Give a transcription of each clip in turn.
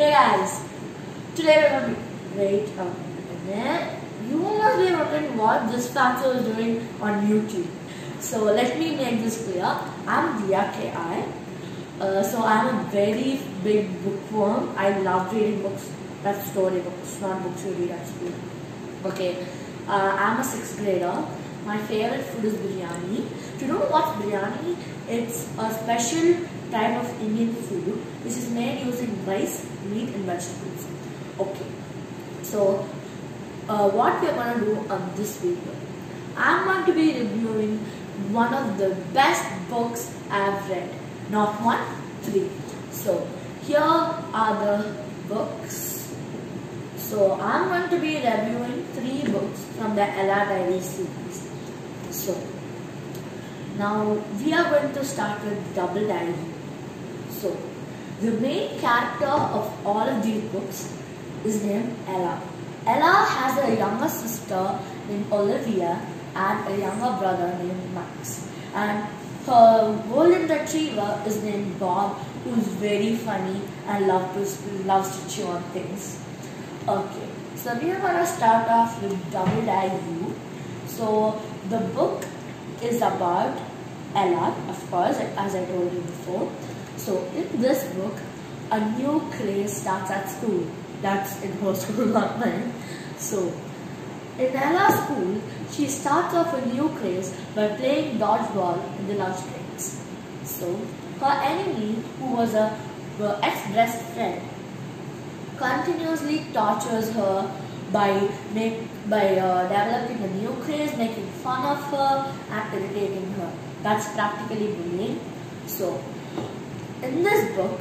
Hey guys, today we're going to wait a minute. You must be wondering what this factor is doing on YouTube. So let me make this clear. I'm Dhiya KI. Uh, so I'm a very big bookworm. I love reading books. That's story books, not books you read at school. Okay. Uh, I'm a sixth grader. My favorite food is biryani. If you don't know what's biryani, it's a special type of Indian food which is made using rice, meat and vegetables. Okay. So, uh, what we're going to do on this video, I'm going to be reviewing one of the best books I've read. Not one, three. So, here are the books. So, I'm going to be reviewing three books from the Ella Diary series. So, now we are going to start with Double Dare You. So, the main character of all of these books is named Ella. Ella has a younger sister named Olivia and a younger brother named Max. And her golden retriever is named Bob, who's very funny and love to, loves to chew on things. Okay, so we are going to start off with Double U. So, the book is about Ella, of course, as I told you before. So in this book, a new craze starts at school. That's in her school, not mine. So in Ella's school, she starts off a new craze by playing dodgeball in the lunch breaks. So her enemy, who was a her ex-best friend, continuously tortures her by make by uh, developing a new craze, making fun of her, and irritating her. That's practically bullying. So in this book,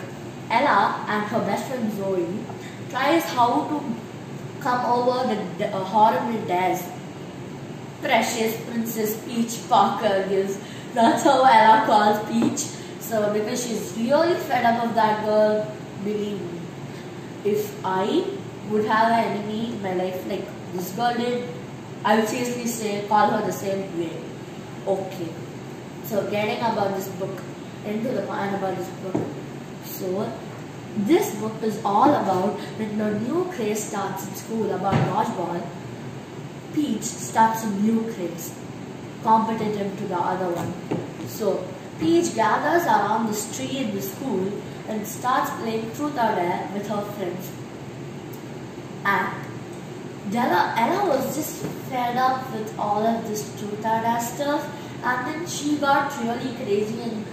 Ella and her best friend Zoe tries how to come over the uh, horrible dares precious Princess Peach Parker gives. That's how Ella calls Peach. So because she's really fed up of that girl, believe me. If I would have an enemy in my life like this girl did, I would seriously say call her the same way. Okay. So getting about this book into the point about this book. So, this book is all about when a new craze starts in school about dodgeball. Peach starts a new craze, competitive to the other one. So, Peach gathers around this tree in the school and starts playing truth or dare with her friends. And Della, Ella was just fed up with all of this or stuff. And then she got really crazy and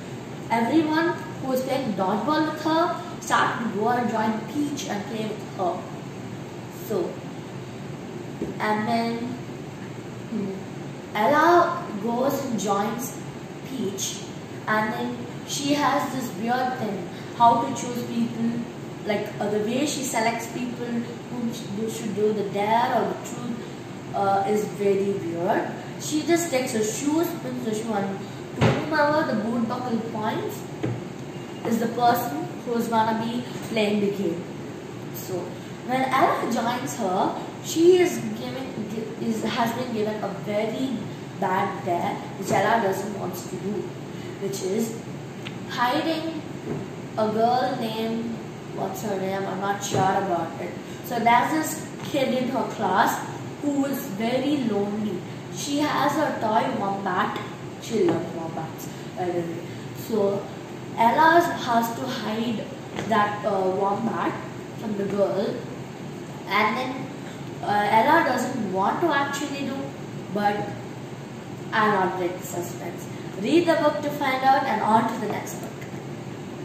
everyone who was playing dodgeball with her started to go and join Peach and play with her. So, and then hmm, Ella goes and joins Peach, and then she has this weird thing how to choose people, like uh, the way she selects people who should do the dare or the truth uh, is very weird. She just takes her shoes, spins the shoe, and to whomever the boot buckle points is the person who's gonna be playing the game. So when Ella joins her, she is given is has been given a very bad dare which Ella doesn't want to do, which is hiding a girl named what's her name? I'm not sure about it. So there's this kid in her class who is very lonely. She has a toy wombat. She loves wombats, by the way. So Ella has to hide that uh, wombat from the girl and then uh, Ella doesn't want to actually do but I'll not break the suspense. Read the book to find out and on to the next book.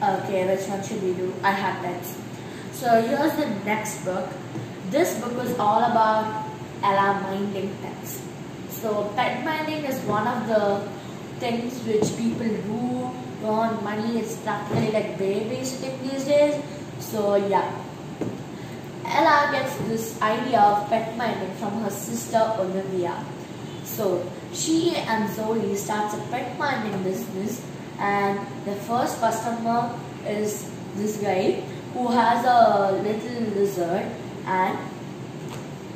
Okay, which one should we do? I have next. So here's the next book. This book was all about Ella minding pets. So pet minding is one of the things which people do earn money. It's practically like babysitting these days. So yeah. Ella gets this idea of pet minding from her sister Olivia. So she and Zoe starts a pet business and the first customer is this guy who has a little lizard and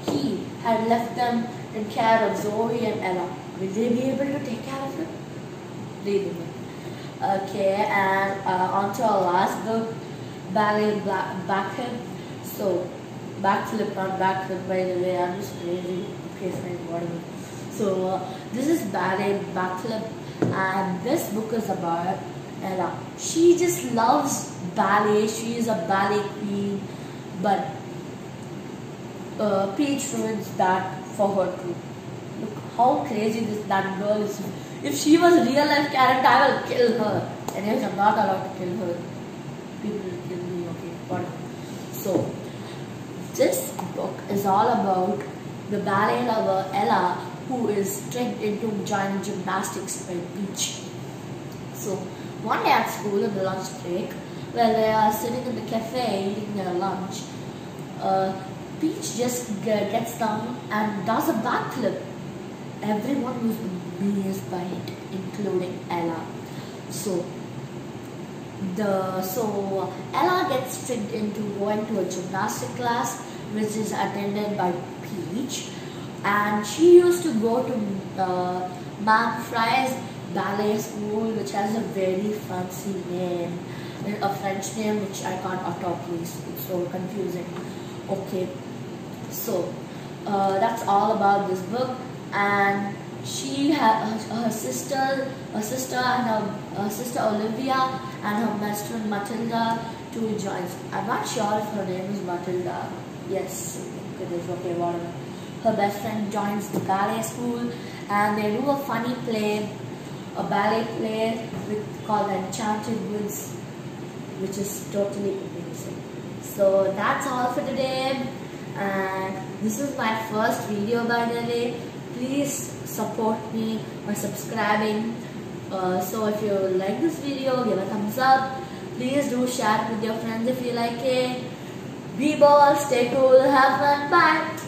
he had left them in care of Zoe and Ella. Will they be able to take care of it? Really Okay, and uh, on to our last book, Ballet Backflip So backflip, not backflip by the way, I'm just crazy. Okay, fine, whatever. So uh, this is ballet backflip and this book is about Ella. She just loves ballet. She is a ballet queen, but uh, Peach ruins that for her too. Look how crazy this that girl is. If she was real life character, I will kill her. Yes, I'm not allowed to kill her. People will kill me, okay? But so this book is all about the ballet lover Ella who is tricked into joining gymnastics by Peach. So one day at school in the lunch break, while they are sitting in the cafe eating their lunch, uh, Peach just gets down and does a backflip. Everyone was amazed by it, including Ella. So the so Ella gets tricked into going to a gymnastic class which is attended by Peach and she used to go to uh, Ma'am Fry's ballet school which has a very fancy name a French name which I can't utter please it's so confusing okay so uh, that's all about this book and she had her, her, sister her sister and her, her sister Olivia and her best friend Matilda two join. I'm not sure if her name is Matilda. Yes, is okay, whatever. Her best friend joins the ballet school and they do a funny play, a ballet play with, called Enchanted Woods, which is totally amazing. So that's all for today and this is my first video by the way. Please support me by subscribing. Uh, so if you like this video give a thumbs up. Please do share it with your friends if you like it. Be ball stay cool have fun bye